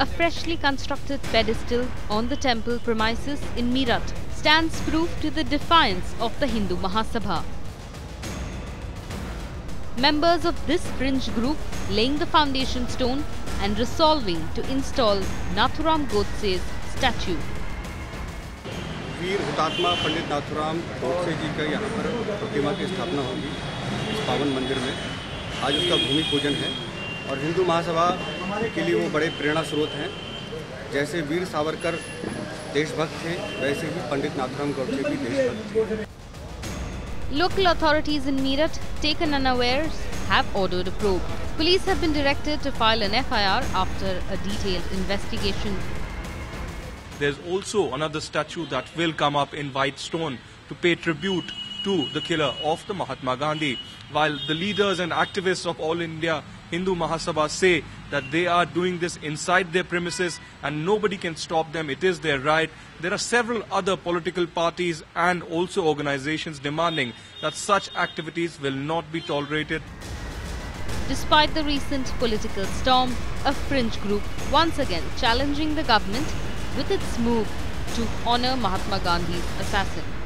a freshly constructed pedestal on the temple premises in Meerut stands proof to the defiance of the Hindu Mahasabha. Members of this fringe group laying the foundation stone and resolving to install Nathuram Godse's statue. वीर हुतात्मा पंडित नाथुराम गोडसे जी का यहाँ पर प्रतिमा की स्थापना होगी इस पावन मंदिर में आज उसका भूमि पूजन है और हिंदू महासभा के लिए वो बड़े प्रेरणा स्रोत हैं जैसे वीर सावरकर देशभक्त थे वैसे ही पंडित नाथुराम गोडसे भी देशभक्त थे Local authorities in Meerut, taken unawares, have ordered a probe. Police have been directed to file an FIR after a detailed investigation. There's also another statue that will come up in white stone to pay tribute to the killer of the Mahatma Gandhi. While the leaders and activists of All India Hindu Mahasabha say that they are doing this inside their premises and nobody can stop them, it is their right. There are several other political parties and also organizations demanding that such activities will not be tolerated. Despite the recent political storm, a fringe group once again challenging the government with its move to honor Mahatma Gandhi's assassin.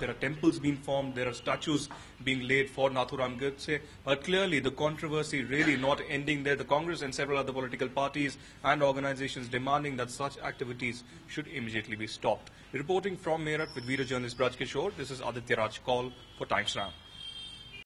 There are temples being formed, there are statues being laid for Nathuram Godse, but clearly the controversy really not ending there. The Congress and several other political parties and organizations demanding that such activities should immediately be stopped. Reporting from Meerut with video journalist Braj Kishore, this is Aditya Raj Kaul for Times Now.